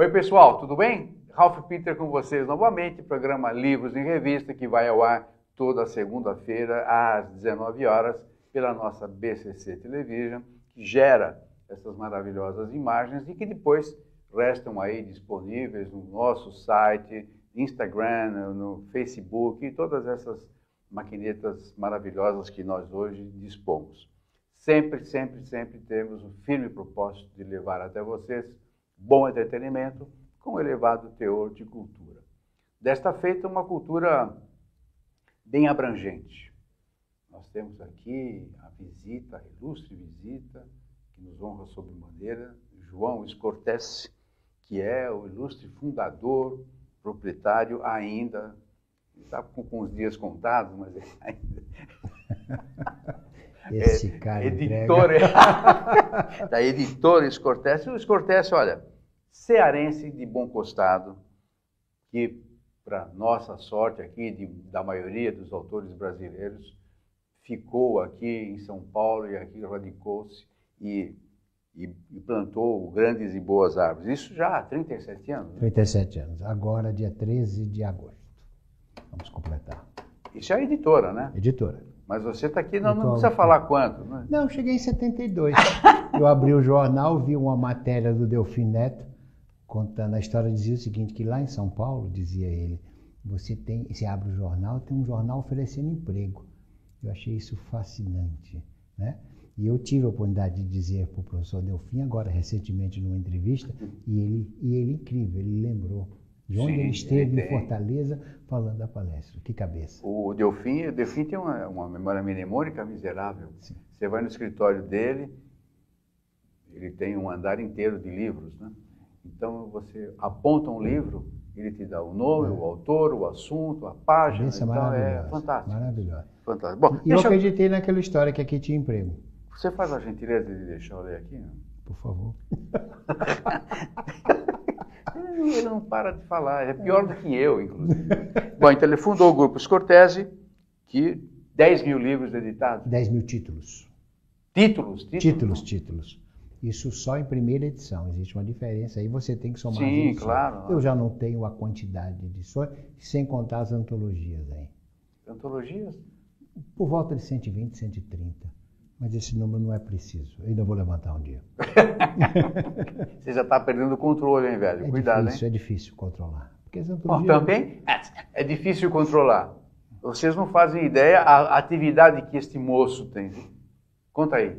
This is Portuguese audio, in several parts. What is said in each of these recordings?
Oi, pessoal, tudo bem? Ralph Peter com vocês novamente, programa Livros em Revista, que vai ao ar toda segunda-feira às 19 horas pela nossa BCC Television, que gera essas maravilhosas imagens e que depois restam aí disponíveis no nosso site, Instagram, no Facebook e todas essas maquinetas maravilhosas que nós hoje dispomos. Sempre, sempre, sempre temos o firme propósito de levar até vocês bom entretenimento com elevado teor de cultura. Desta feita, uma cultura bem abrangente. Nós temos aqui a visita, a ilustre visita, que nos honra sobremaneira, João Escortese, que é o ilustre fundador, proprietário ainda, está com, com os dias contados, mas ainda... Esse é, cara editor, da editora Escortese. O Escortese, olha, cearense de bom costado, que, para nossa sorte aqui, de, da maioria dos autores brasileiros, ficou aqui em São Paulo e aqui radicou-se e, e, e, plantou grandes e boas árvores. Isso já há 37 anos? Né? 37 anos. Agora, dia 13 de agosto. Vamos completar. Isso é a editora, né? Editora. Mas você está aqui, não, não precisa falar quanto. Né? Não, cheguei em 72. Eu abri o jornal, vi uma matéria do Delfim Neto, contando a história, dizia o seguinte, que lá em São Paulo, dizia ele, você tem, você abre o jornal, tem um jornal oferecendo emprego. Eu achei isso fascinante, né? E eu tive a oportunidade de dizer para o professor Delfim, agora recentemente numa entrevista, e ele, e ele incrível, ele lembrou de onde Sim, ele esteve ele em Fortaleza falando da palestra. Que cabeça. O Delfim, o Delfim tem uma, uma memória mnemônica miserável. Sim. Você vai no escritório dele, ele tem um andar inteiro de livros, né? Então você aponta um livro, ele te dá o nome, é. o autor, o assunto, a página. Isso é então é fantástico. Maravilhoso. Fantástico. Bom, e eu acreditei eu... naquela história que aqui tinha emprego. Você faz a gentileza de deixar eu ler aqui? Não? Por favor. Ele não para de falar, é pior do que eu, inclusive. Bom, então ele fundou o Grupo Scortese, que 10 mil livros editados. 10 mil títulos. Títulos? Títulos, títulos. títulos. Isso só em primeira edição, existe uma diferença. Aí você tem que somar Sim, claro. Eu já não tenho a quantidade de edições, sem contar as antologias aí. Antologias? Por volta de 120, 130. Mas esse número não é preciso. Eu ainda vou levantar um dia. Você já está perdendo o controle, hein, velho? É Cuidado, difícil, hein? É difícil controlar. Porque. Bom, também é, é difícil controlar. Vocês não fazem ideia a atividade que este moço tem. Conta aí.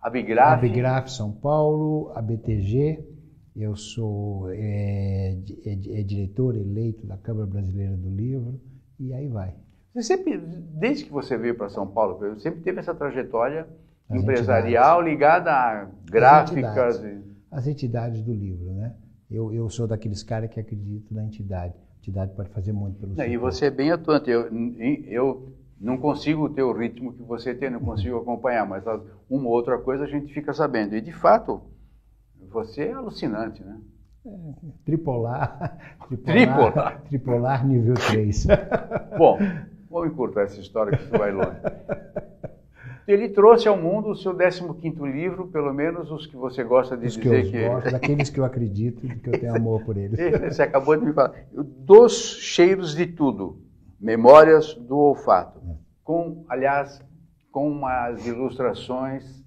A Bigraf. A Bigraf São Paulo, a BTG. Eu sou é, é, é diretor eleito da Câmara Brasileira do Livro. E aí vai. Você sempre, desde que você veio para São Paulo, sempre teve essa trajetória As empresarial entidades. ligada a gráficas. As entidades, As entidades do livro, né? Eu, eu sou daqueles caras que acreditam na entidade. A entidade pode fazer muito pelo não, E você é bem atuante. Eu, eu não consigo ter o ritmo que você tem, não consigo acompanhar, mas uma ou outra coisa a gente fica sabendo. E de fato, você é alucinante, né? É, tripolar, tripolar, tripolar, tripolar nível 3. Bom, Vamos encurtar essa história que isso vai longe. Ele trouxe ao mundo o seu 15º livro, pelo menos os que você gosta de os dizer que... que... Gosto, daqueles que eu acredito e que eu tenho amor por eles. Você acabou de me falar. Dos cheiros de tudo. Memórias do olfato. É. Com, aliás, com umas ilustrações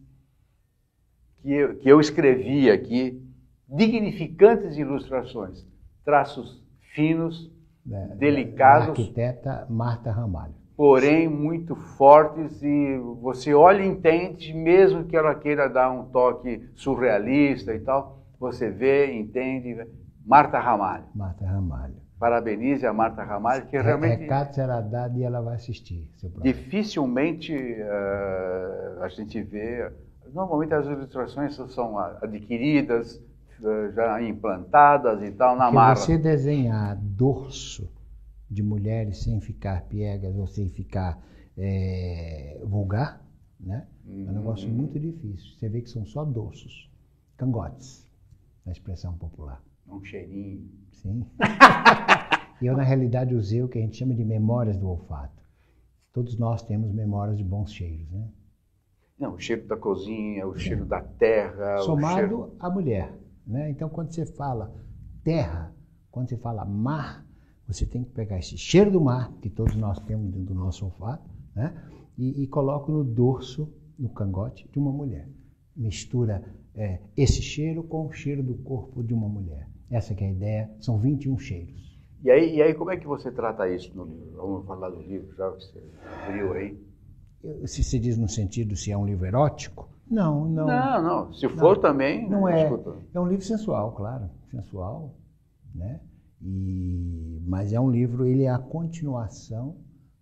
que eu, que eu escrevi aqui, dignificantes ilustrações. Traços finos, né, delicados. arquiteta Marta Ramalho. Porém, muito fortes e você olha e entende, mesmo que ela queira dar um toque surrealista e tal, você vê, entende. Marta Ramalho. Marta Ramalho. Parabenize a Marta Ramalho, que realmente. Recado será dado e ela vai assistir. Dificilmente uh, a gente vê. Normalmente as ilustrações são adquiridas, já implantadas e tal na marra. Se você desenhar dorso de mulheres sem ficar piegas ou sem ficar é, vulgar, né? É um negócio uhum. muito difícil. Você vê que são só dorsos, cangotes, na expressão popular. Um cheirinho. Sim. e eu, na realidade, usei o que a gente chama de memórias do olfato. Todos nós temos memórias de bons cheiros, né? Não, o cheiro da cozinha, o cheiro da terra. Somado cheiro... à mulher. Né? Então, quando você fala terra, quando você fala mar, você tem que pegar esse cheiro do mar, que todos nós temos dentro do nosso olfato, né? e, e coloca no dorso, no cangote de uma mulher. Mistura é, esse cheiro com o cheiro do corpo de uma mulher. Essa é a ideia, são 21 cheiros. E aí, e aí como é que você trata isso no livro? Vamos falar do livro, já que você abriu aí. Se se diz no sentido se é um livro erótico? Não, não. Não, não. Se for Não. também. Não é. escuta. É um livro sensual, claro, sensual, né? E, mas é um livro, ele é a continuação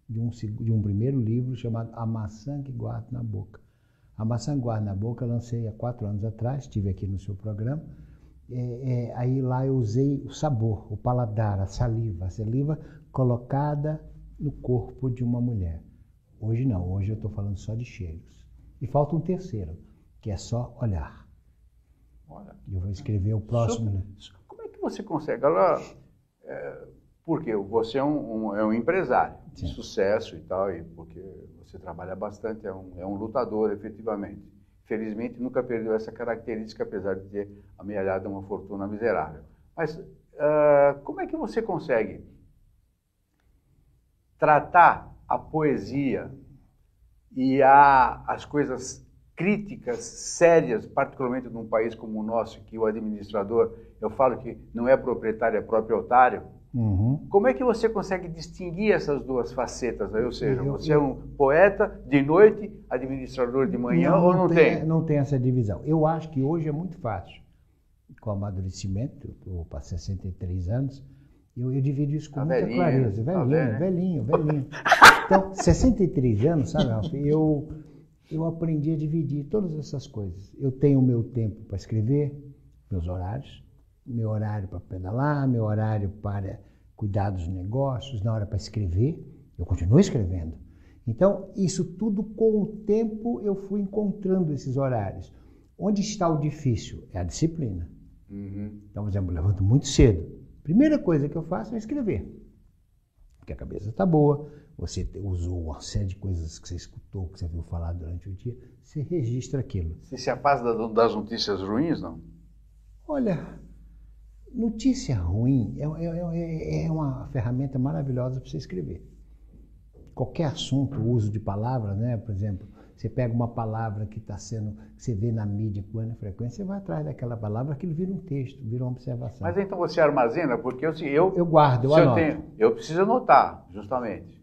de um, de um primeiro livro chamado A Maçã que Guardo na Boca. A Maçã que Guardo na Boca eu lancei há quatro anos atrás, estive aqui no seu programa. É, é, aí lá eu usei o sabor, o paladar, a saliva, a saliva colocada no corpo de uma mulher. Hoje não, hoje eu estou falando só de cheiros. E falta um terceiro, que é só olhar. Olha. E eu vou escrever o próximo. né? Sobre- Como é que você consegue? Agora, é, porque você é um, um- é um empresário de Sim. sucesso e tal, e porque você trabalha bastante, é um, é um lutador, efetivamente. Felizmente, nunca perdeu essa característica, apesar de ter amealhado uma fortuna miserável. Mas ah, como é que você consegue tratar a poesia e a, as coisas críticas sérias, particularmente num país como o nosso, que o administrador, eu falo que não é proprietário, é proprietário. Uhum. Como é que você consegue distinguir essas duas facetas? Ou seja, você é um poeta de noite, administrador de manhã ou não tem? Não tem essa divisão. Eu acho que hoje é muito fácil. Com o amadurecimento, eu estou para 63 anos, eu, eu divido isso com Tá muita velhinho, clareza. tá Velhinho, né? velhinho, velhinho. Então, 63 anos, sabe, Ralf? Eu, eu aprendi a dividir todas essas coisas. Eu tenho o meu tempo para escrever, meus horários, meu horário para pedalar, meu horário para cuidar dos negócios, na hora para escrever, eu continuo escrevendo. Então, isso tudo com o tempo eu fui encontrando esses horários. Onde está o difícil? É a disciplina. Uhum. Então, por exemplo, eu levanto muito cedo. Primeira coisa que eu faço é escrever. Porque a cabeça está boa, você usou uma série de coisas que você escutou, que você viu falar durante o dia, você registra aquilo. Você se afasta da- das notícias ruins, não? Olha, notícia ruim é, é- é- é uma ferramenta maravilhosa para você escrever. Qualquer assunto, o uso de palavras, né? Por exemplo, você pega uma palavra que está sendo, que você vê na mídia com grande frequência, você vai atrás daquela palavra, aquilo vira um texto, vira uma observação. Mas então você armazena, porque eu, eu, Eu guardo, eu se eu, anoto. tenho, eu preciso anotar, justamente.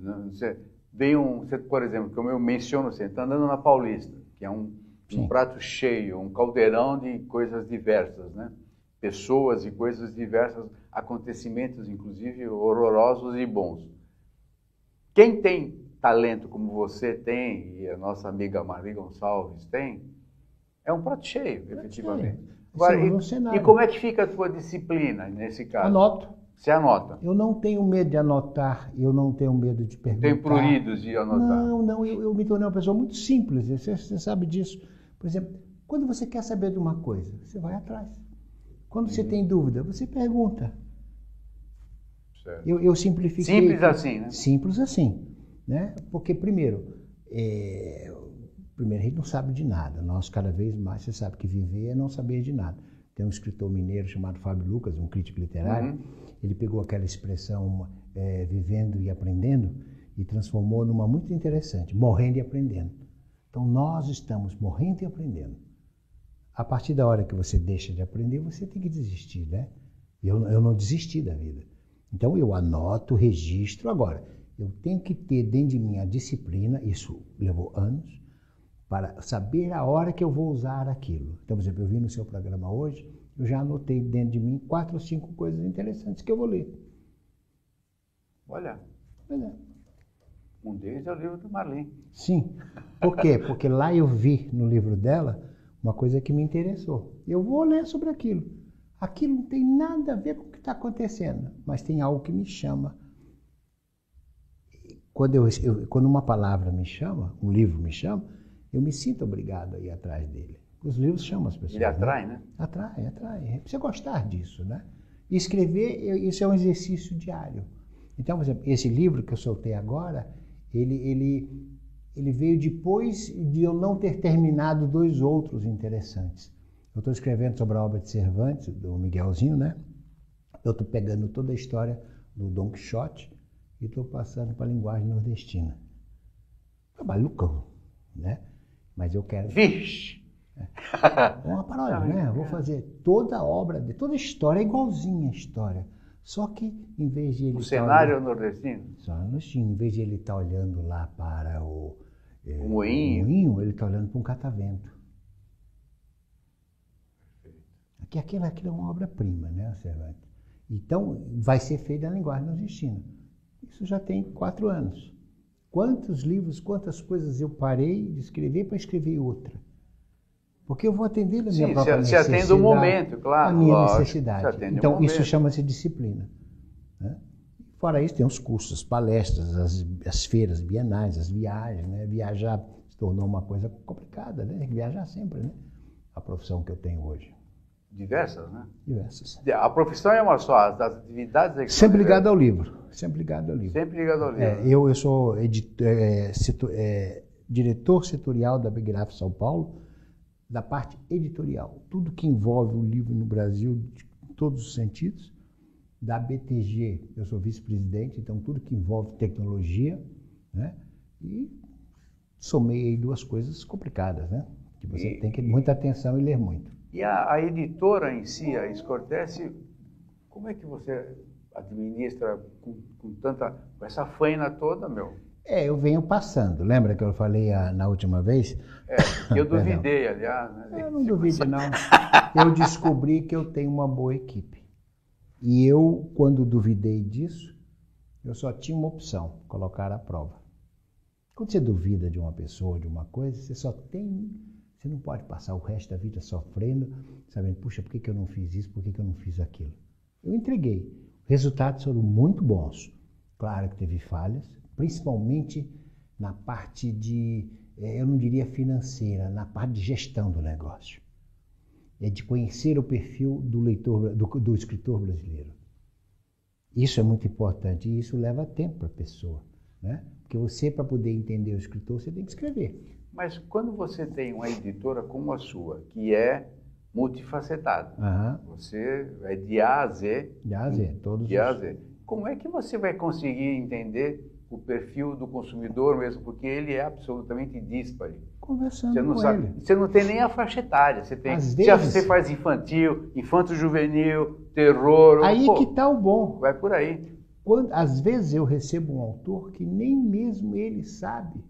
Não, Você, vem um, você, por exemplo, como eu menciono, você está andando na Paulista, que é um, um prato cheio, um caldeirão de coisas diversas, né? Pessoas e coisas diversas, acontecimentos, inclusive, horrorosos e bons. Quem tem talento como você tem, e a nossa amiga Maria Gonçalves tem, é um prato cheio, efetivamente. cheio. Agora, é e, um e como é que fica a tua disciplina nesse caso? Anoto. Você anota. Eu não tenho medo de anotar, eu não tenho medo de perguntar. Tem pruridos de anotar. Não, não, eu, eu me tornei uma pessoa muito simples, você, você sabe disso. Por exemplo, quando você quer saber de uma coisa, você vai atrás. Quando Uhum. você tem dúvida, você pergunta. Certo. Eu, eu simplifiquei. Simples assim, né? Simples assim. Né? Porque, primeiro, é, primeiro, a gente não sabe de nada. Nós, cada vez mais, você sabe que viver é não saber de nada. Tem um escritor mineiro chamado Fábio Lucas, um crítico literário. Uhum. Ele pegou aquela expressão é, vivendo e aprendendo e transformou numa muito interessante, morrendo e aprendendo. Então, nós estamos morrendo e aprendendo. A partir da hora que você deixa de aprender, você tem que desistir, né? Eu, eu não desisti da vida. Então, eu anoto, registro. Agora, eu tenho que ter dentro de mim a disciplina, isso levou anos, para saber a hora que eu vou usar aquilo. Então, por exemplo, eu vi no seu programa hoje, eu já anotei dentro de mim quatro ou cinco coisas interessantes que eu vou ler. Olha, Pois é. um deles é o livro do Marlene. Sim. Por quê? Porque lá eu vi no livro dela uma coisa que me interessou. Eu vou ler sobre aquilo. Aquilo não tem nada a ver com o que está acontecendo, mas tem algo que me chama. Quando, eu, eu- quando uma palavra me chama, um livro me chama, eu me sinto obrigado a ir atrás dele. Os livros chamam as pessoas. Ele né? atrai, né? Atrai, atrai. Precisa gostar disso, né? E escrever, isso é um exercício diário. Então, por exemplo, esse livro que eu soltei agora, ele, ele, ele veio depois de eu não ter terminado dois outros interessantes. Eu estou escrevendo sobre a obra de Cervantes, do Miguelzinho, né? Eu estou pegando toda a história do Don Quixote e estou passando para a linguagem nordestina. Trabalho cão, né? Mas eu quero. Vixe! É uma paródia, né? Vou fazer toda a obra, de toda a história é igualzinha a história. Só que em vez de ele. O tá cenário olhando- nordestino? Só nordestino, em vez de ele estar olhando lá para o. eh, O moinho. moinho, ele está olhando para um catavento. Aqui, aquilo, aquilo é uma obra-prima, né, Cervantes? Então, vai ser feito na linguagem nordestina. Isso já tem quatro anos. Quantos livros, quantas coisas eu parei de escrever para escrever outra? Porque eu vou atender a minha Sim, própria se, se atende o necessidade, momento, claro. a minha lógico, necessidade. Então, isso chama-se disciplina. né? Fora isso, tem os cursos, as palestras, as, as feiras bienais, as viagens. Né? Viajar se tornou uma coisa complicada, né? Viajar sempre, né? A profissão que eu tenho hoje. Diversas, né? Diversas. A profissão é uma só, as atividades é que Sempre ligado diversas. ao livro. Sempre ligado ao livro. Sempre ligado ao livro. É, eu, eu sou edito- é, setor- é, diretor setorial da Big Graph São Paulo, da parte editorial. Tudo que envolve o livro no Brasil, de todos os sentidos. Da BTG, eu sou vice-presidente, então tudo que envolve tecnologia. Né? E somei aí duas coisas complicadas, né? Que você E- tem que ter muita atenção e ler muito. E a, a editora em si, a Escortece, como é que você administra com, com tanta, com essa faina toda, meu? É, eu venho passando. Lembra que eu falei ah, na última vez? É, eu duvidei, aliás. Né? Eu não duvide, não. Eu descobri que eu tenho uma boa equipe. E eu, quando duvidei disso, eu só tinha uma opção, colocar à prova. Quando você duvida de uma pessoa, de uma coisa, você só tem. Você não pode passar o resto da vida sofrendo, sabendo, puxa, por que, que eu não fiz isso, por que, que eu não fiz aquilo? Eu entreguei. Resultados foram muito bons. Claro que teve falhas, principalmente na parte de, eu não diria financeira, na parte de gestão do negócio. É de conhecer o perfil do leitor, do, do escritor brasileiro. Isso é muito importante e isso leva tempo para a pessoa, né? Porque você, para poder entender o escritor, você tem que escrever. Mas quando você tem uma editora como a sua, que é multifacetada, Aham. você é de A a Z, De A a Z, todos de A a os... Z, como é que você vai conseguir entender o perfil do consumidor mesmo? Porque ele é absolutamente díspare. Conversando Você não com sabe, ele. você não tem nem a faixa etária. Você tem, Às vezes- você faz infantil, infanto juvenil, terror, Aí pô, que está o bom. vai por aí. Quando, às vezes eu recebo um autor que nem mesmo ele sabe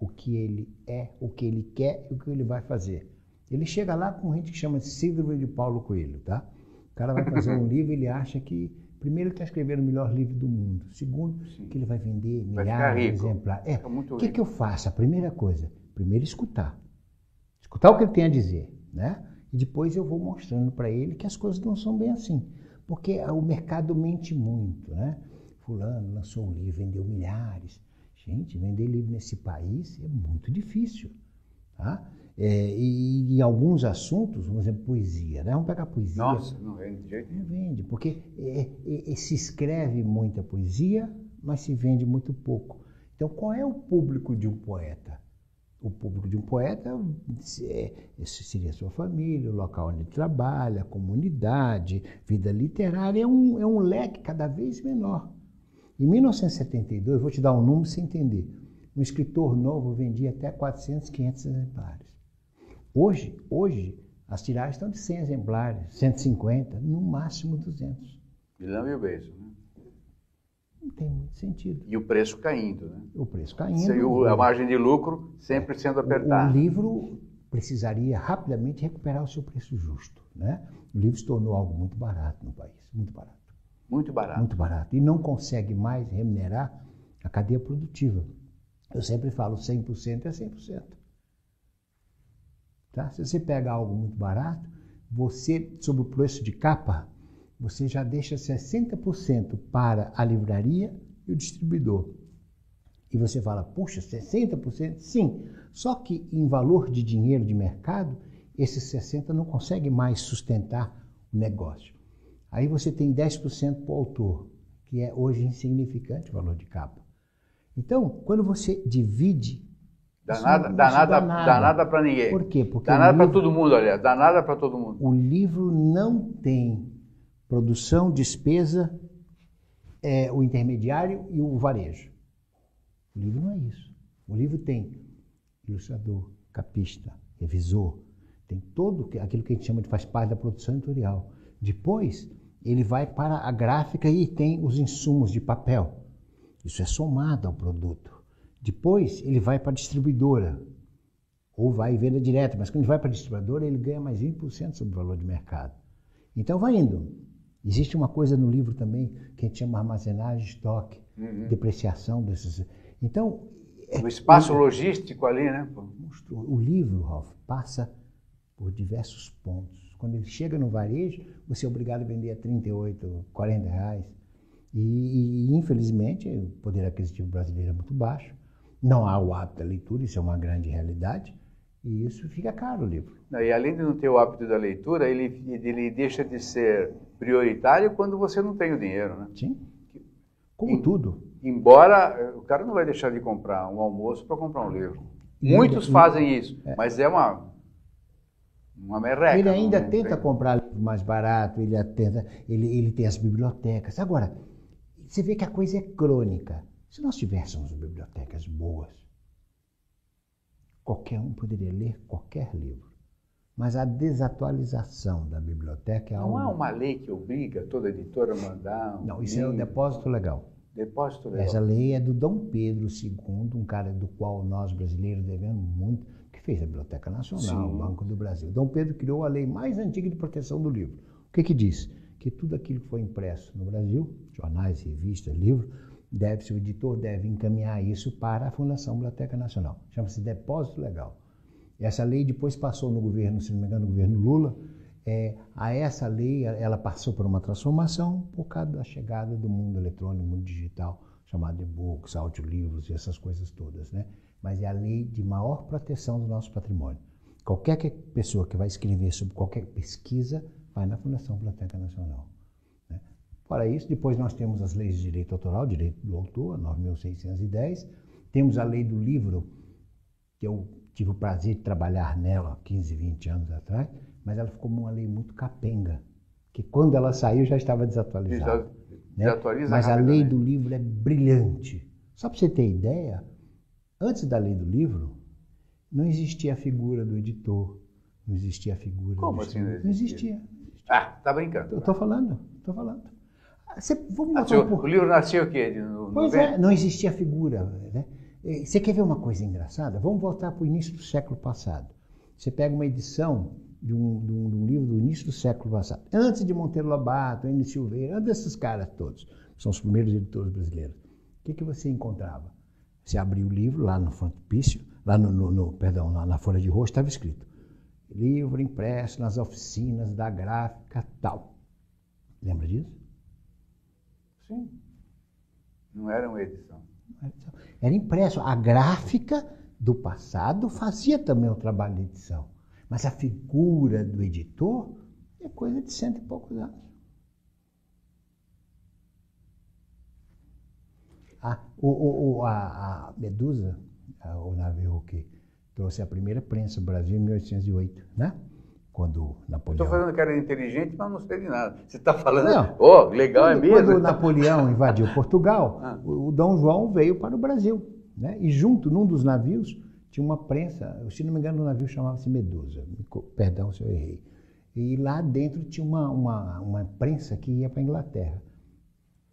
o que ele é, o que ele quer e o que ele vai fazer. Ele chega lá com gente que chama de síndrome de Paulo Coelho, tá? O cara vai fazer um livro, ele acha que primeiro ele está escrevendo o melhor livro do mundo, segundo Sim. que ele vai vender Vai milhares de exemplares. É, o que, que eu faço? A primeira coisa, primeiro escutar. Escutar o que ele tem a dizer, né? E depois eu vou mostrando para ele que as coisas não são bem assim. Porque o mercado mente muito, né? Fulano lançou um livro, vendeu milhares. Gente, vender livro nesse país é muito difícil, tá? É, e em alguns assuntos, por exemplo, poesia, né? Vamos pegar poesia. Nossa, não vende de jeito Não nenhum. vende, porque é, é, é, se escreve muita poesia, mas se vende muito pouco. Então, qual é o público de um poeta? O público de um poeta é, esse seria a sua família, o local onde ele trabalha, a comunidade, vida literária, é um, é um leque cada vez menor. Em 1972, vou te dar um número sem entender, um escritor novo vendia até 400, 500 exemplares. Hoje, hoje, as tiragens estão de 100 exemplares, 150, no máximo 200. E lambe o beijo. Né? Não tem muito sentido. E o preço caindo. Né? O preço caindo. Aí, o- a margem de lucro sempre sendo o, o apertada. livro precisaria rapidamente recuperar o seu preço justo. Né? O livro se tornou algo muito barato no país, muito barato. Muito barato. Muito barato. E não consegue mais remunerar a cadeia produtiva. Eu sempre falo 100% é 100%. Tá? Se você pega algo muito barato, você, sobre o preço de capa, você já deixa 60% para a livraria e o distribuidor. E você fala, puxa, 60%? Sim. Só que em valor de dinheiro de mercado, esses 60% não consegue mais sustentar o negócio. Aí você tem 10% para o autor, que é hoje insignificante o valor de capa. Então, quando você divide. Dá isso nada, não- dá isso nada, dá nada. dá nada para ninguém. Por quê? Porque Dá o nada para todo mundo, aliás. Dá nada para todo mundo. o livro não tem produção, despesa, é, o intermediário e o varejo. O livro não é isso. O livro tem ilustrador, capista, revisor, tem todo aquilo que a gente chama de faz parte da produção editorial. Depois, ele vai para a gráfica e tem os insumos de papel. Isso é somado ao produto. Depois, ele vai para a distribuidora, ou vai venda direta, mas quando ele vai para a distribuidora, ele ganha mais 20% sobre o valor de mercado. Então, vai indo. Existe uma coisa no livro também que a gente chama armazenagem, estoque, uhum. depreciação desses. Então. O espaço é, logístico ali, né? O livro, Ralph, passa por diversos pontos. Quando ele chega no varejo, você é obrigado a vender a 38, 40 reais. E, e, infelizmente, o poder aquisitivo brasileiro é muito baixo. Não há o hábito da leitura, isso é uma grande realidade. E isso fica caro o livro. E além de não ter o hábito da leitura, ele, ele deixa de ser prioritário quando você não tem o dinheiro, né? Sim. Como em, tudo. Embora o cara não vai deixar de comprar um almoço para comprar um livro. Muitos fazem isso, é. mas é uma uma merreca. Ele ainda tenta tem. comprar livro mais barato, ele tenta, ele, ele tem as bibliotecas. Agora, você vê que a coisa é crônica. Se nós tivéssemos bibliotecas boas, Qualquer um poderia ler qualquer livro. Mas a desatualização da biblioteca é Não há uma lei que obriga toda editora a mandar. Um Não, isso livro. é o depósito legal. Depósito legal. Essa lei é do Dom Pedro II, um cara do qual nós brasileiros devemos muito, que fez a Biblioteca Nacional, Sim. o Banco do Brasil. Dom Pedro criou a lei mais antiga de proteção do livro. O que, que diz? Que tudo aquilo que foi impresso no Brasil, jornais, revistas, livros, deve o editor deve encaminhar isso para a Fundação Biblioteca Nacional. Chama-se depósito legal. Essa lei depois passou no governo, se não me engano, no governo Lula. É, a essa lei, ela passou por uma transformação por causa da chegada do mundo eletrônico, mundo digital, chamado e-books, audiolivros e essas coisas todas, né? Mas é a lei de maior proteção do nosso patrimônio. Qualquer pessoa que vai escrever sobre qualquer pesquisa vai na Fundação Biblioteca Nacional. Para isso, depois nós temos as leis de direito autoral, direito do autor, 9.610. Temos a lei do livro, que eu tive o prazer de trabalhar nela 15, 20 anos atrás, mas ela ficou uma lei muito capenga, que quando ela saiu já estava desatualizada. Né? Mas a lei do livro é brilhante. Só para você ter ideia, antes da lei do livro, não existia a figura do editor, não existia a figura Como do assim não existia? Não existia. Ah, tá brincando. Eu estou falando, estou falando. Você, vamos nasceu, um o livro nasceu o quê? No, pois é, não existia figura. Né? Você quer ver uma coisa engraçada? Vamos voltar para o início do século passado. Você pega uma edição de um, de, um, de um, livro do início do século passado, antes de Monteiro Lobato, N. Silveira, antes desses caras todos, são os primeiros editores brasileiros. O que, que você encontrava? Você abria o livro lá no frontispício, lá no, no, no perdão, na, na folha de rosto estava escrito livro impresso nas oficinas da gráfica tal. Lembra disso? Sim. Não era uma edição. Era impresso. A gráfica do passado fazia também o trabalho de edição. Mas a figura do editor é coisa de cento e poucos anos. O, o, a, a Medusa, o navio que trouxe a primeira prensa no Brasil em 1808, né? Quando Napoleão. Estou falando que era inteligente, mas não sei de nada. Você está falando, não. oh, legal quando, é mesmo. Quando Napoleão invadiu Portugal, ah. o, Dom João veio para o Brasil. Né? E junto, num dos navios, tinha uma prensa, se não me engano, o navio chamava-se Medusa. Perdão se eu errei. E lá dentro tinha uma, uma, uma prensa que ia para a Inglaterra.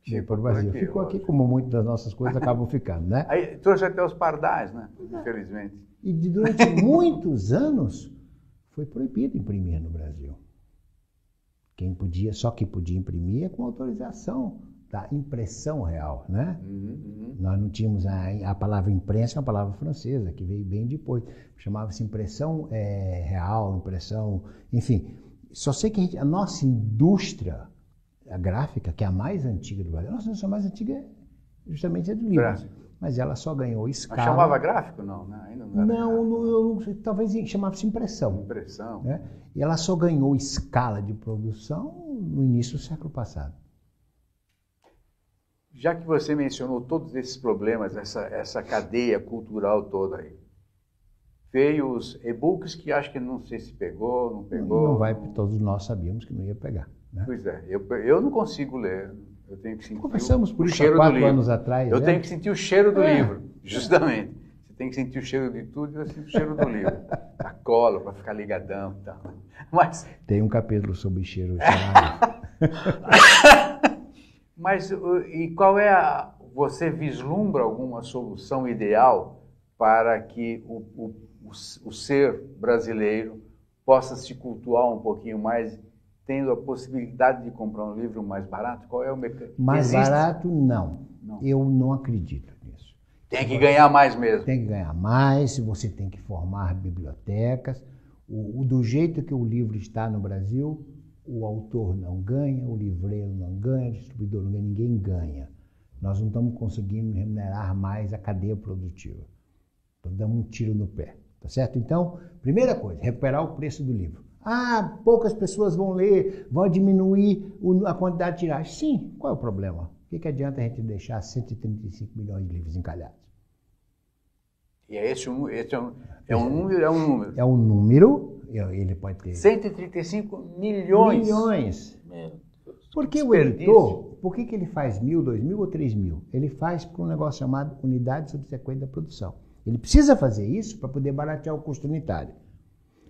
Ficou para o Brasil. Aqui, Ficou aqui, como muitas das nossas coisas acabam ficando, né? Aí trouxe até os pardais, né? Infelizmente. E durante muitos anos foi proibido imprimir no Brasil. Quem podia, só quem podia imprimir é com autorização da impressão real, né? Uhum, uhum. Nós não tínhamos a, a palavra imprensa, é uma palavra francesa que veio bem depois. Chamava-se impressão é, real, impressão, enfim. Só sei que a, gente, a, nossa indústria a gráfica, que é a mais antiga do Brasil, a nossa indústria mais antiga é justamente é do livro. Mas ela só ganhou escala. Mas chamava gráfico? Não, né? Ainda não, não, não, não talvez chamava-se impressão. Impressão. Né? E ela só ganhou escala de produção no início do século passado. Já que você mencionou todos esses problemas, essa, essa cadeia cultural toda aí, Veio os e-books que acho que não sei se pegou, não pegou. Não vai, todos nós sabíamos que não ia pegar. Né? Pois é, eu, eu não consigo ler. Eu tenho que sentir Conversamos por o cheiro quatro do livro. anos atrás. Eu né? tenho que sentir o cheiro do É. livro, justamente. Você tem que sentir o cheiro de tudo e eu sinto o cheiro do livro. A cola para ficar ligadão e tal. Mas, Tem um capítulo sobre cheiro mas uh, e qual é a. Você vislumbra alguma solução ideal para que o, o, o, o ser brasileiro possa se cultuar um pouquinho mais, tendo a possibilidade de comprar um livro mais barato? Qual é o mecanismo? Mais Existe? barato, não. Não. Eu não acredito nisso. Tem que ganhar mais mesmo. Tem que ganhar mais, você tem que formar bibliotecas. O, o- do jeito que o livro está no Brasil, o autor não ganha, o livreiro não ganha, o distribuidor não ganha, ninguém ganha. Nós não estamos conseguindo remunerar mais a cadeia produtiva. Estamos dando um tiro no pé, tá certo? Então, primeira coisa, recuperar o preço do livro. Ah, poucas pessoas vão ler, vão diminuir a quantidade de tiragem. Sim, qual é o problema? O que, que adianta a gente deixar 135 milhões de livros encalhados? E é esse, um, esse é, um, é um número, é um número. É um número, ele pode ter 135 milhões. milhões. Por que o editor, por que, que ele faz mil, dois mil ou três mil? Ele faz para um negócio chamado unidade subsequente da produção. Ele precisa fazer isso para poder baratear o custo unitário.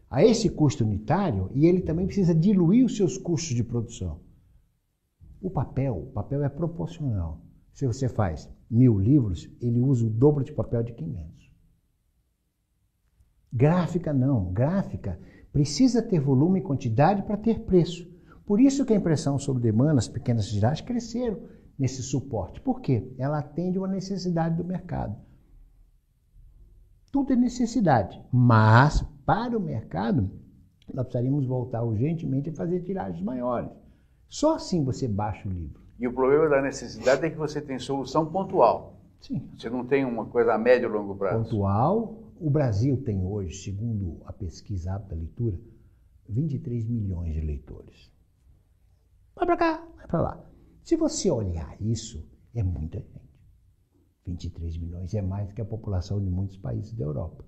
A esse custo unitário, e ele também precisa diluir os seus custos de produção. O papel, o papel é proporcional. Se você faz mil livros, ele usa o dobro de papel de 500. Gráfica não. Gráfica precisa ter volume e quantidade para ter preço. Por isso que a impressão sob demanda, as pequenas tiragens cresceram nesse suporte. Por quê? Ela atende uma necessidade do mercado. Tudo é necessidade, mas para o mercado nós precisaríamos voltar urgentemente a fazer tiragens maiores. Só assim você baixa o livro. E o problema da necessidade é que você tem solução pontual. Sim. Você não tem uma coisa a médio e longo prazo. Pontual. O Brasil tem hoje, segundo a pesquisa Apta Leitura, 23 milhões de leitores. Vai para cá, vai para lá. Se você olhar isso, é muita gente. 23 milhões é mais do que a população de muitos países da Europa.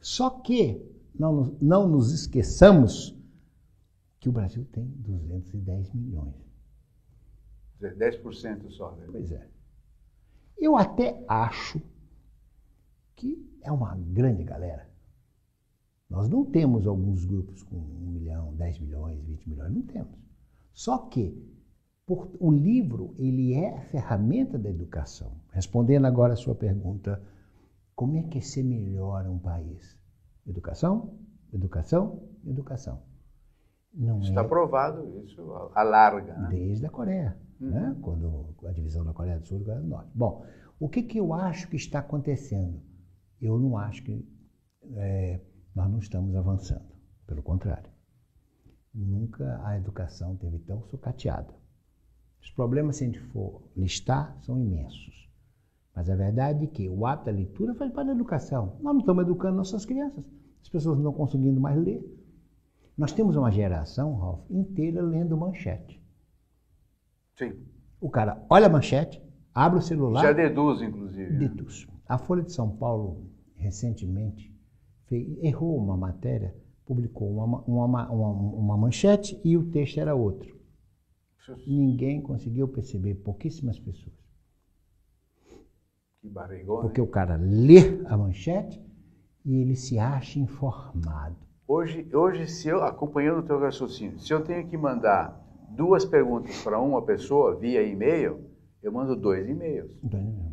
Só que não, nos- não nos esqueçamos que o Brasil tem 210 milhões. 10% só. Né? Pois é. Eu até acho que é uma grande galera. Nós não temos alguns grupos com 1 milhão, 10 milhões, 20 milhões, não temos. Só que por- o livro, ele é a ferramenta da educação. Respondendo agora a sua pergunta, como é que se melhora um país? Educação, educação, educação. Não Está é provado isso, a larga. Né? desde a Coreia, Uhum. né? quando a divisão da Coreia do Sul e da Coreia do Norte. Bom, o que, que eu acho que está acontecendo? Eu não acho que é, nós não estamos avançando, pelo contrário. Nunca a educação teve tão sucateada. Os problemas, se a gente for listar, são imensos. Mas a verdade é que o hábito da leitura faz parte da educação. Nós não estamos educando nossas crianças. As pessoas não estão conseguindo mais ler. Nós temos uma geração, Ralph, inteira lendo manchete. Sim. O cara olha a manchete, abre o celular, Já deduz, inclusive. né? deduz. A Folha de São Paulo, recentemente, fez- errou uma matéria, publicou uma, uma, uma, uma manchete e o texto era outro. Ninguém conseguiu perceber, pouquíssimas pessoas. Que barrigona. Porque o cara lê a manchete e ele se acha informado. Hoje, hoje, se eu, acompanhando o teu raciocínio, se eu tenho que mandar duas perguntas para uma pessoa via e-mail, eu mando dois e-mails.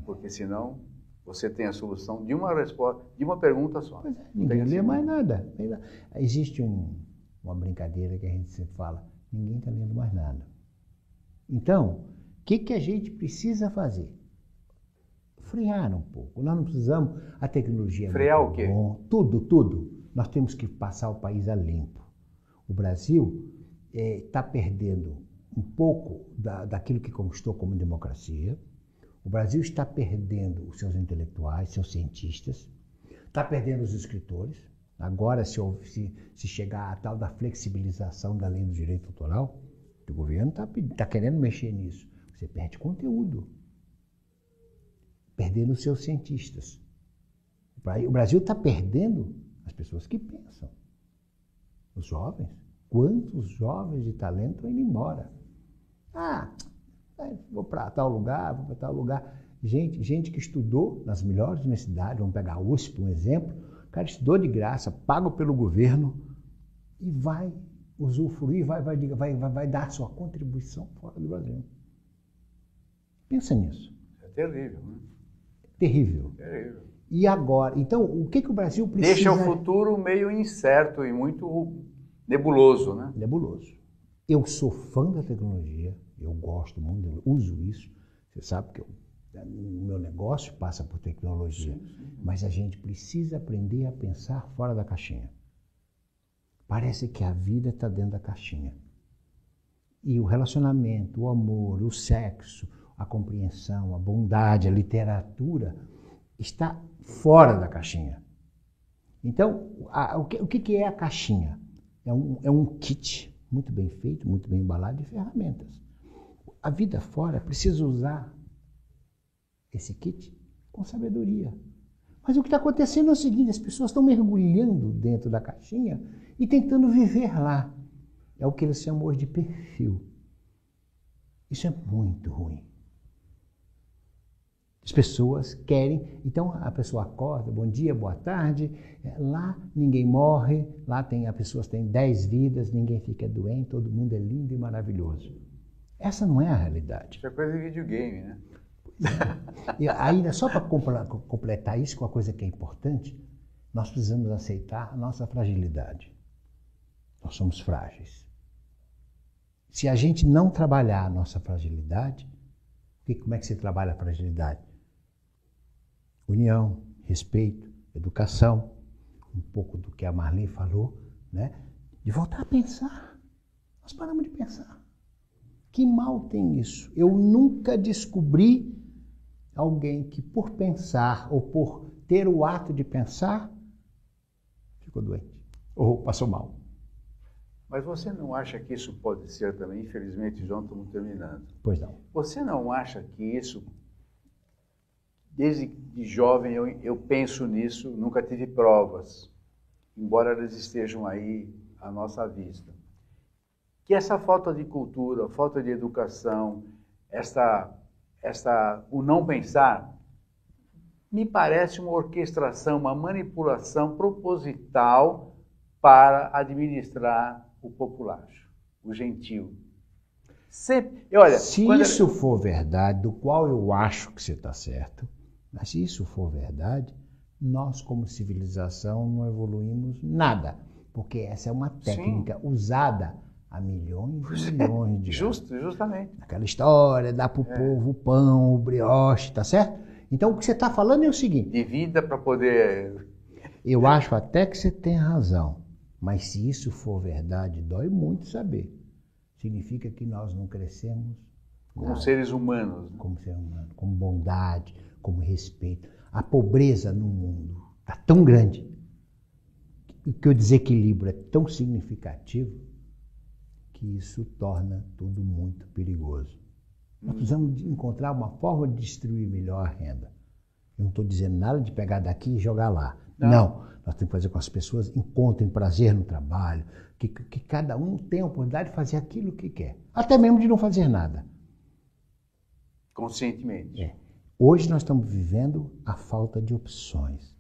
Porque senão você tem a solução de uma resposta, de uma pergunta só. Pois é, ninguém lê mais nada. Existe um- uma brincadeira que a gente sempre fala: ninguém está lendo mais nada. Então, o que, que a gente precisa fazer? Frear um pouco. Nós não precisamos. A tecnologia é Frear o quê? bom, tudo, tudo. Nós temos que passar o país a limpo. O Brasil está perdendo um pouco da, daquilo que conquistou como democracia. O Brasil está perdendo os seus intelectuais, seus cientistas, está perdendo os escritores. Agora, se, se, se chegar a tal da flexibilização da lei do direito autoral, o governo está querendo mexer nisso. Você perde conteúdo. Perdendo os seus cientistas. O Bra- O Brasil está perdendo as pessoas que pensam. Os jovens. Quantos jovens de talento estão indo embora? Ah, vou para tal lugar, vou para tal lugar. Gente, gente que estudou nas melhores universidades, vamos pegar a USP, um exemplo, o cara estudou de graça, pago pelo governo e vai usufruir, vai, vai, vai, vai dar sua contribuição fora do Brasil. Pensa nisso. É terrível, né? Terrível. Terrível. E agora? Então, o que, que o Brasil precisa? Deixa o futuro meio incerto e muito nebuloso, né? Nebuloso. Eu sou fã da tecnologia, eu gosto muito, eu uso isso. Você sabe que eu, o meu negócio passa por tecnologia. Sim, sim. Mas a gente precisa aprender a pensar fora da caixinha. Parece que a vida está dentro da caixinha. E o relacionamento, o amor, o sexo, a compreensão, a bondade, a literatura está fora da caixinha. Então, a, o, que, o que é a caixinha? É um, é um kit muito bem feito, muito bem embalado de ferramentas. A vida fora precisa usar esse kit com sabedoria. Mas o que está acontecendo é o seguinte: as pessoas estão mergulhando dentro da caixinha e tentando viver lá. É o que eles chamam hoje de perfil. Isso é muito ruim. As pessoas querem, então a pessoa acorda, bom dia, boa tarde. É, lá ninguém morre, lá tem as pessoas têm dez vidas, ninguém fica doente, todo mundo é lindo e maravilhoso. Essa não é a realidade. Isso é coisa de videogame, né? E ainda só para completar isso com a coisa que é importante, nós precisamos aceitar a nossa fragilidade. Nós somos frágeis. Se a gente não trabalhar a nossa fragilidade, como é que se trabalha a fragilidade? União, respeito, educação, um pouco do que a Marli falou, né? De voltar a pensar. Nós paramos de pensar. Que mal tem isso? Eu nunca descobri alguém que, por pensar ou por ter o ato de pensar, ficou doente ou passou mal. Mas você não acha que isso pode ser também, infelizmente, João, estamos terminando. Pois não. Você não acha que isso, desde de jovem eu, eu penso nisso, nunca tive provas, embora elas estejam aí à nossa vista, que essa falta de cultura, falta de educação, esta, esta, o não pensar, me parece uma orquestração, uma manipulação proposital para administrar o populacho, o gentil. Sempre, olha, se isso for verdade, do qual eu acho que você está certo, mas se isso for verdade, nós como civilização não evoluímos nada, porque essa é uma técnica Sim. usada há milhões e milhões de Justo, anos. justamente. Aquela história, dar para o é. povo o pão, o brioche, tá certo? Então o que você está falando é o seguinte. De vida para poder. Eu acho até que você tem razão. Mas se isso for verdade, dói muito saber. Significa que nós não crescemos como nada. seres humanos, né? como ser humano, com bondade, como respeito. A pobreza no mundo está tão grande que o desequilíbrio é tão significativo que isso torna tudo muito perigoso. Nós hum. precisamos encontrar uma forma de distribuir melhor a renda. Eu não estou dizendo nada de pegar daqui e jogar lá. Não. não. Nós temos que fazer com que as pessoas encontrem prazer no trabalho, que, que cada um tenha a oportunidade de fazer aquilo que quer. Até mesmo de não fazer nada. Conscientemente. É. Hoje nós estamos vivendo a falta de opções.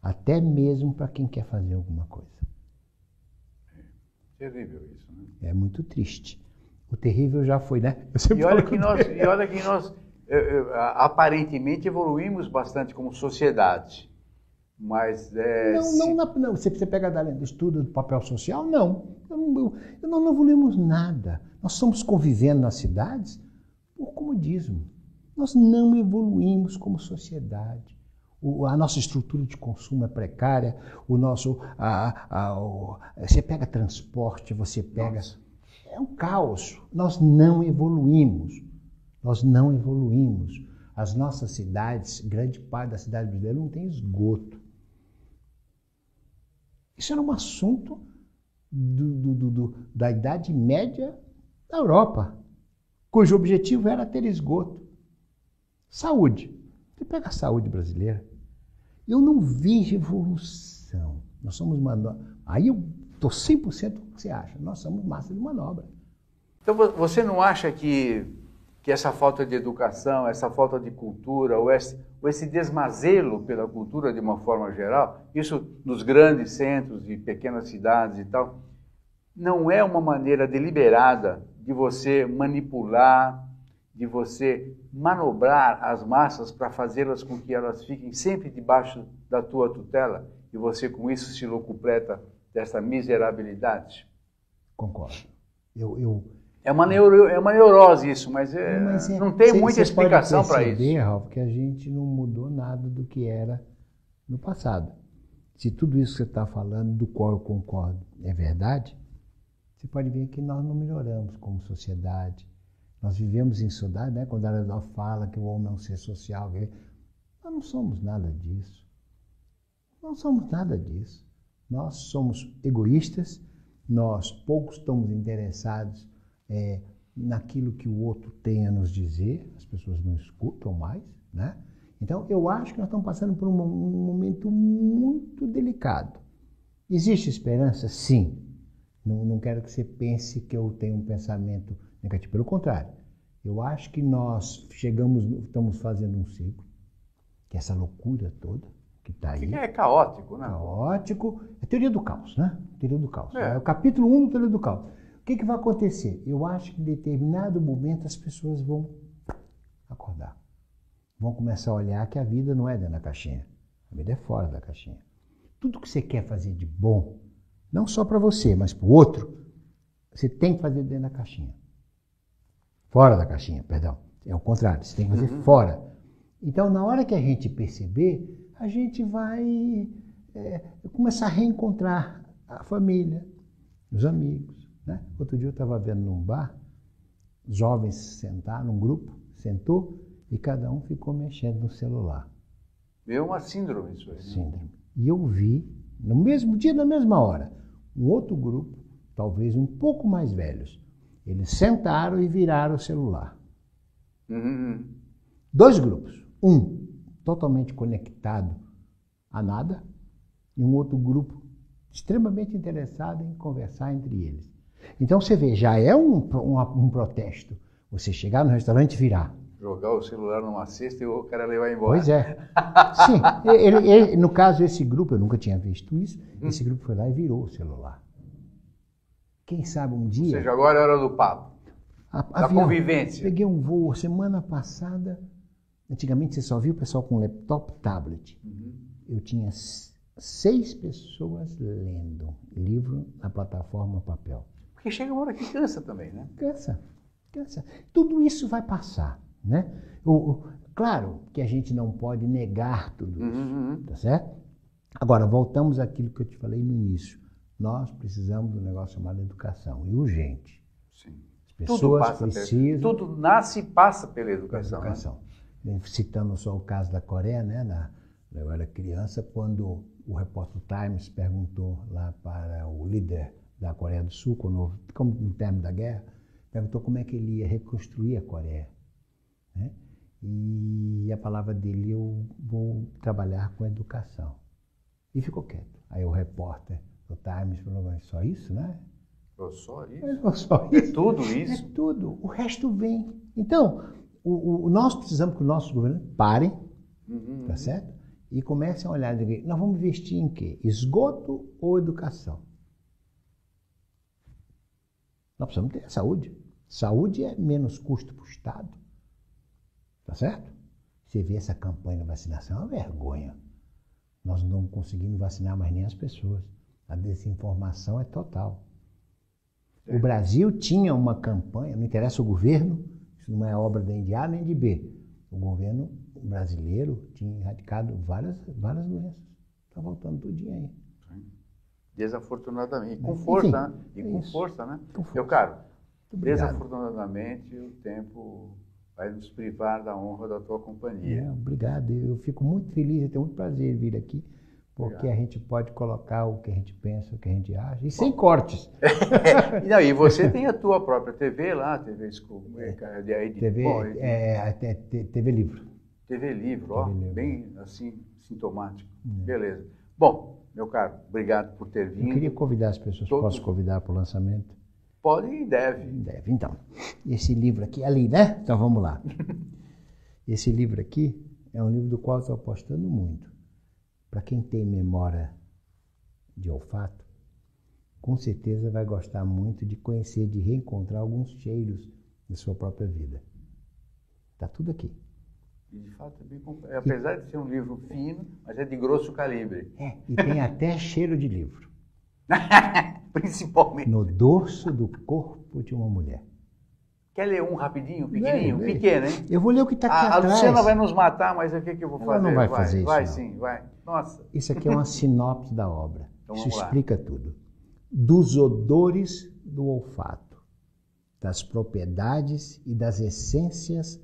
Até mesmo para quem quer fazer alguma coisa. É terrível isso, né? É muito triste. O terrível já foi, né? E olha, que nós, e olha que nós, aparentemente, evoluímos bastante como sociedade. Mas é. Não, se... não, não, Você, você pega do estudo do papel social? Não. Eu, eu, não evoluímos nada. Nós estamos convivendo nas cidades por comodismo. Nós não evoluímos como sociedade. O, a nossa estrutura de consumo é precária. O nosso. A, a, o, você pega transporte, você pega. Nossa. É um caos. Nós não evoluímos. Nós não evoluímos. As nossas cidades, grande parte da cidade brasileira não tem esgoto. Isso era um assunto do, do, do, da Idade Média da Europa, cujo objetivo era ter esgoto. Saúde. Você pega a saúde brasileira, eu não vi revolução. Nós somos manobra. Aí eu estou 100% com o que você acha. Nós somos massa de manobra. Então você não acha que, que essa falta de educação, essa falta de cultura, ou esse, ou esse desmazelo pela cultura de uma forma geral, isso nos grandes centros e pequenas cidades e tal, não é uma maneira deliberada de você manipular, de você manobrar as massas para fazê-las com que elas fiquem sempre debaixo da tua tutela e você com isso se locupleta dessa miserabilidade? Concordo. Eu, eu, é, uma neuro, é uma neurose isso, mas, é, mas é, não tem cê, muita cê explicação para isso. Ralf, que a gente não mudou nada do que era no passado. Se tudo isso que você está falando, do qual eu concordo, é verdade, você pode ver que nós não melhoramos como sociedade. Nós vivemos em sociedade, né? quando a Arenal fala que o homem é um ser social, nós não somos nada disso. Não somos nada disso. Nós somos egoístas, nós poucos estamos interessados é, naquilo que o outro tem a nos dizer, as pessoas não escutam mais, né? Então, eu acho que nós estamos passando por um, um momento muito delicado. Existe esperança? Sim. Não, não quero que você pense que eu tenho um pensamento negativo. Pelo contrário, eu acho que nós chegamos, estamos fazendo um ciclo, que é essa loucura toda que está aí. Que é caótico, né? Caótico. É teoria do caos, né? Teoria do caos. É, é o capítulo 1 do Teoria do Caos. O que, que vai acontecer? Eu acho que em determinado momento as pessoas vão acordar. Vão começar a olhar que a vida não é dentro da caixinha. A vida é fora da caixinha. Tudo que você quer fazer de bom, não só para você, mas para o outro, você tem que fazer dentro da caixinha. Fora da caixinha, perdão. É o contrário, você tem que fazer uhum. fora. Então, na hora que a gente perceber, a gente vai é, começar a reencontrar a família, os amigos. Né? Outro dia eu estava vendo num bar, jovens sentaram, num grupo, sentou e cada um ficou mexendo no celular. É uma síndrome isso aí. Né? Síndrome. E eu vi, no mesmo dia, na mesma hora, um outro grupo, talvez um pouco mais velhos. Eles sentaram e viraram o celular. Uhum. Dois grupos. Um totalmente conectado a nada, e um outro grupo extremamente interessado em conversar entre eles. Então você vê, já é um, um, um protesto. Você chegar no restaurante e virar. Jogar o celular numa cesta e o cara levar embora. Pois é. Sim. Ele, ele, no caso, esse grupo, eu nunca tinha visto isso, hum. esse grupo foi lá e virou o celular. Quem sabe um dia. Ou seja, agora é hora do papo. A, da avião, convivência. Peguei um voo semana passada. Antigamente você só viu o pessoal com laptop, tablet. Uhum. Eu tinha seis pessoas lendo livro na plataforma papel. Porque chega uma hora que cansa também, né? Cansa, cansa. Tudo isso vai passar, né? O, o, claro que a gente não pode negar tudo isso, uhum. tá certo? Agora, voltamos àquilo que eu te falei no início. Nós precisamos de um negócio chamado educação, e urgente. Sim. As pessoas tudo precisam... Pela, tudo nasce e passa pela educação. Educação. Né? Citando só o caso da Coreia, né? Na, eu era criança, quando o repórter Times perguntou lá para o líder da Coreia do Sul, quando, como no término da guerra, perguntou como é que ele ia reconstruir a Coreia. Né? E a palavra dele, eu vou trabalhar com educação. E ficou quieto. Aí o repórter do Times falou, mas só isso, né? Oh, só isso? É, só isso. É tudo isso? É tudo. O resto vem. Então, o, o, nós precisamos que os nossos governos parem, uhum, tá certo? E comecem a olhar, nós vamos investir em quê? Esgoto ou educação? Nós precisamos ter saúde. Saúde é menos custo para o Estado. Tá certo? Você vê essa campanha de vacinação, é uma vergonha. Nós não conseguimos vacinar mais nem as pessoas. A desinformação é total. O é. Brasil tinha uma campanha, não interessa o governo, isso não é obra nem de A nem de B. O governo brasileiro tinha erradicado várias, várias doenças. Está voltando tudinho aí. Desafortunadamente. Com força, Enfim, né? E com isso. força, né? Com força. Meu caro, desafortunadamente o tempo vai nos privar da honra da tua companhia. É, obrigado. Eu fico muito feliz, eu tenho muito prazer em vir aqui. Porque Obrigado. a gente pode colocar o que a gente pensa, o que a gente acha, e Bom. sem cortes. Não, e você tem a tua própria TV lá, TV School, é, TV, Bom, é, é, TV Livro. TV Livro, ó, TV bem assim, sintomático. É. Beleza. Bom, Meu caro, obrigado por ter vindo. Eu queria convidar as pessoas, Todos. posso convidar para o lançamento? Pode e deve. Deve. Então, esse livro aqui, ali, né? Então vamos lá. Esse livro aqui é um livro do qual eu estou apostando muito. Para quem tem memória de olfato, com certeza vai gostar muito de conhecer, de reencontrar alguns cheiros da sua própria vida. Está tudo aqui. E de fato, é bem compl- apesar de ser um livro fino, mas é de grosso calibre. É, e tem até cheiro de livro. Principalmente. No dorso do corpo de uma mulher. Quer ler um rapidinho, pequenininho? Lê, lê. Pequeno, hein? Eu vou ler o que está aqui A, a atrás. Luciana vai nos matar, mas o que, que eu vou Ela fazer? não vai fazer isso, Vai não. sim, vai. Nossa. Isso aqui é uma sinopse da obra. Então Isso vamos lá. explica tudo. Dos odores do olfato, das propriedades e das essências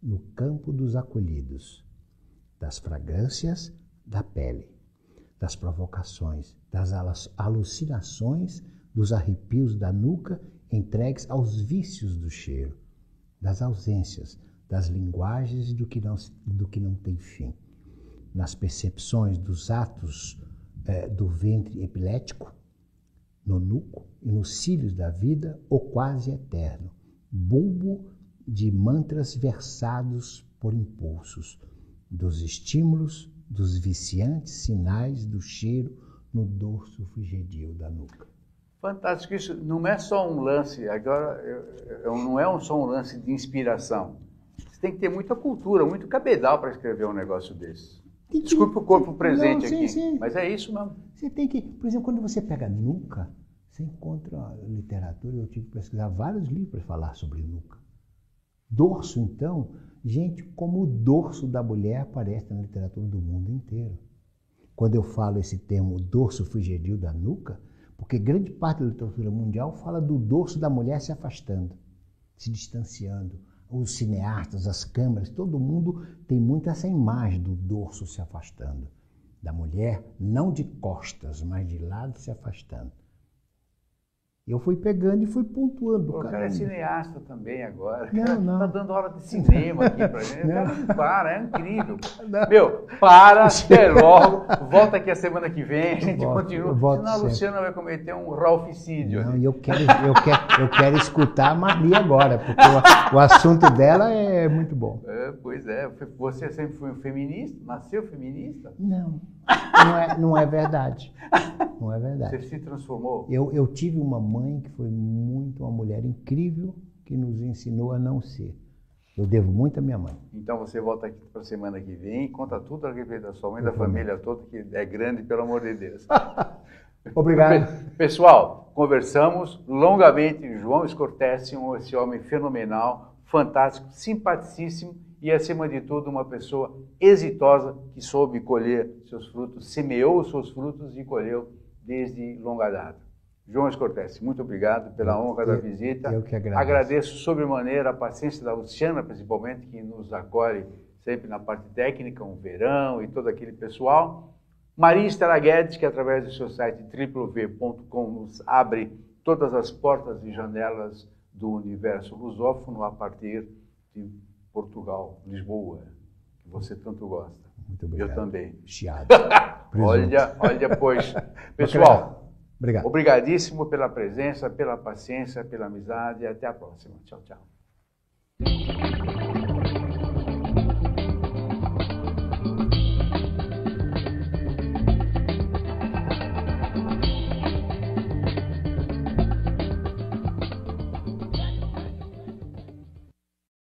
no campo dos acolhidos, das fragrâncias da pele, das provocações, das alu- alucinações, dos arrepios da nuca entregues aos vícios do cheiro, das ausências, das linguagens do que não, do que não tem fim nas percepções dos atos eh, do ventre epilético, no nuco e nos cílios da vida, o quase eterno, bulbo de mantras versados por impulsos, dos estímulos, dos viciantes sinais do cheiro no dorso frigedio da nuca. Fantástico. Isso não é só um lance, agora, não é só um lance de inspiração. Você tem que ter muita cultura, muito cabedal para escrever um negócio desse. Tem que- Desculpe o corpo Não, presente sim, aqui, sim. mas é isso mesmo. Você tem que, por exemplo, quando você pega nuca, você encontra literatura, eu tive que pesquisar vários livros para falar sobre nuca. Dorso, então, gente, como o dorso da mulher aparece na literatura do mundo inteiro. Quando eu falo esse termo dorso frigerio da nuca, porque grande parte da literatura mundial fala do dorso da mulher se afastando, se distanciando. Os cineastas, as câmeras, todo mundo tem muito essa imagem do dorso se afastando da mulher, não de costas, mas de lado se afastando. Eu fui pegando e fui pontuando. O cara é cineasta também agora. Não, Cara, não. Tá dando hora de cinema aqui pra gente. Não. cara não para, é incrível. Não. Meu, para, até logo. Volta aqui a semana que vem, a gente Volto, continua. volto Senão a. Luciana vai cometer um ralficídio. Não, e eu quero, eu, quero, eu quero escutar a Marli agora, porque o, o assunto dela é muito bom. É, pois é, você sempre foi um feminista, nasceu feminista, Não, não é, não é verdade. Não é você verdade. se transformou. Eu, eu tive uma mãe que foi muito uma mulher incrível que nos ensinou a não ser. Eu devo muito à minha mãe. Então você volta aqui para a semana que vem e conta tudo a respeito da sua mãe, da Eu prometo. família toda, que é grande, pelo amor de Deus. Obrigado. Pe- Pessoal, conversamos longamente. João Scortese, um- esse homem fenomenal, fantástico, simpaticíssimo e, acima de tudo, uma pessoa exitosa que soube colher seus frutos, semeou os seus frutos e colheu desde longa data. João Scortese, muito obrigado pela honra da visita. eu que agradeço. Agradeço sobremaneira a paciência da Luciana, principalmente, que nos acolhe sempre na parte técnica, um verão e todo aquele pessoal. Maria Estela Guedes, que através do seu site www.com nos abre todas as portas e janelas do universo lusófono a partir de Portugal, Lisboa, que você tanto gosta. Muito obrigado. Eu também. Chiado. olha, olha, pois. Pessoal, obrigado. obrigadíssimo pela presença, pela paciência, pela amizade. Até a próxima. Tchau, tchau.